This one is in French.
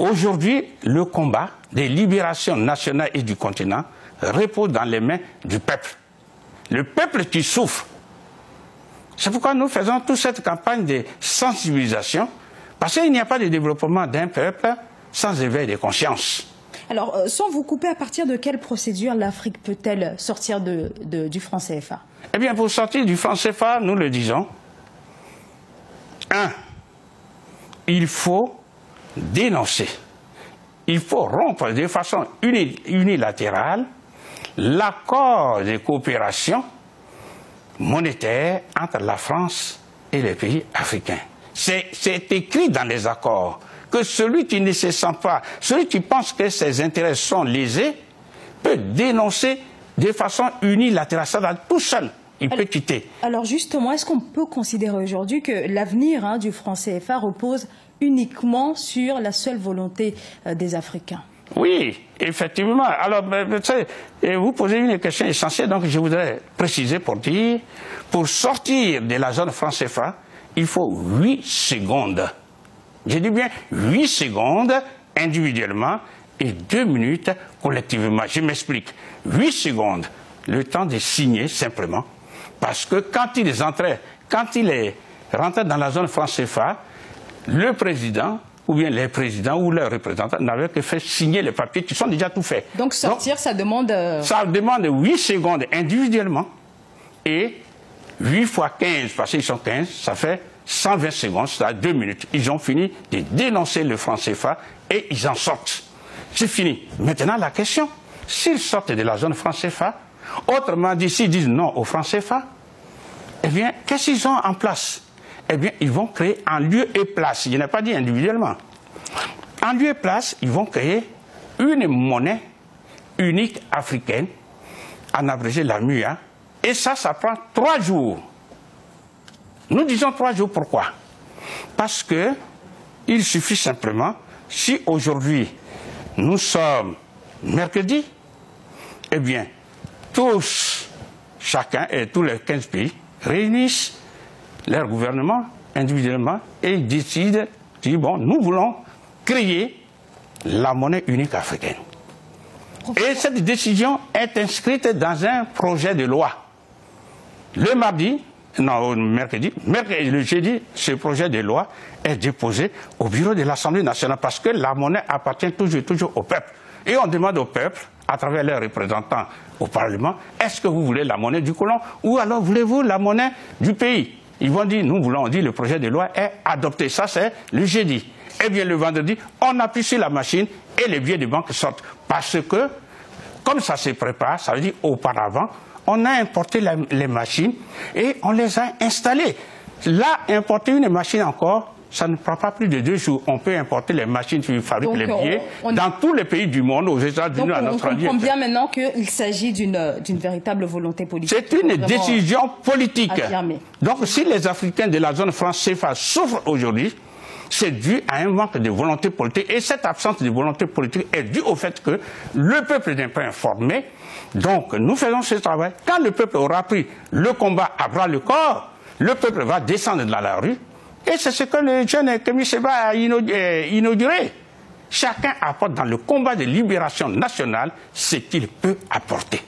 Aujourd'hui, le combat des libérations nationales et du continent repose dans les mains du peuple. Le peuple qui souffre. C'est pourquoi nous faisons toute cette campagne de sensibilisation, parce qu'il n'y a pas de développement d'un peuple sans éveil de conscience. Alors, euh, sans vous couper, à partir de quelle procédure l'Afrique peut-elle sortir de, du franc CFA? Eh bien, pour sortir du franc CFA, nous le disons, un, il faut dénoncer, il faut rompre de façon unilatérale l'accord de coopération monétaire entre la France et les pays africains. C'est écrit dans les accords que celui qui ne se sent pas, celui qui pense que ses intérêts sont lésés, peut dénoncer de façon unilatérale, tout seul. Il peut quitter. Alors justement, est-ce qu'on peut considérer aujourd'hui que l'avenir hein, du franc CFA repose uniquement sur la seule volonté euh, des Africains? Oui, effectivement. Alors, vous posez une question essentielle, donc je voudrais préciser pour dire, pour sortir de la zone franc CFA, il faut 8 secondes. Je dis bien 8 secondes individuellement et 2 minutes collectivement. Je m'explique. 8 secondes, le temps de signer simplement, parce que quand il entraient, quand il est rentré dans la zone franc CFA, le président ou bien les présidents ou leurs représentants n'avaient que fait signer les papiers qui sont déjà tout faits. Donc sortir, ça demande... Euh, ça demande 8 secondes individuellement et 8 fois 15, parce qu'ils sont 15, ça fait 120 secondes, c'est-à-dire 2 minutes. Ils ont fini de dénoncer le franc CFA et ils en sortent. C'est fini. Maintenant, la question, s'ils sortent de la zone franc CFA, autrement dit, s'ils disent non au franc CFA, eh bien, qu'est-ce qu'ils ont en place? Eh bien, ils vont créer en lieu et place, je n'ai pas dit individuellement, en lieu et place, ils vont créer une monnaie unique africaine, en abrégé la MUA, et ça, ça prend trois jours. Nous disons trois jours, pourquoi? Parce que il suffit simplement, si aujourd'hui nous sommes mercredi, eh bien, tous, chacun et tous les 15 pays réunissent leur gouvernement individuellement et décident, bon, nous voulons créer la monnaie unique africaine. Et cette décision est inscrite dans un projet de loi. Le mardi, non, mercredi, mercredi, le jeudi, ce projet de loi est déposé au bureau de l'Assemblée nationale parce que la monnaie appartient toujours, toujours au peuple. Et on demande au peuple, à travers leurs représentants au Parlement, est-ce que vous voulez la monnaie du colon ou alors voulez-vous la monnaie du pays? Ils vont dire, nous voulons dire, le projet de loi est adopté. Ça, c'est le jeudi. Eh bien, le vendredi, on appuie sur la machine et les billets de banque sortent. Parce que, comme ça se prépare, ça veut dire auparavant, on a importé les machines et on les a installées. Là, importer une machine encore, ça ne prend pas plus de deux jours. On peut importer les machines qui fabriquent les billets dans tous les pays du monde, aux États-Unis, en Australie. On comprend bien maintenant qu'il s'agit d'une véritable volonté politique. C'est une décision politique. Donc si les Africains de la zone française souffrent aujourd'hui, c'est dû à un manque de volonté politique. Et cette absence de volonté politique est due au fait que le peuple n'est pas informé. Donc nous faisons ce travail. Quand le peuple aura pris le combat à bras le corps, le peuple va descendre dans la rue et c'est ce que le jeune Kémy Seba a inauguré. Chacun apporte dans le combat de libération nationale ce qu'il peut apporter.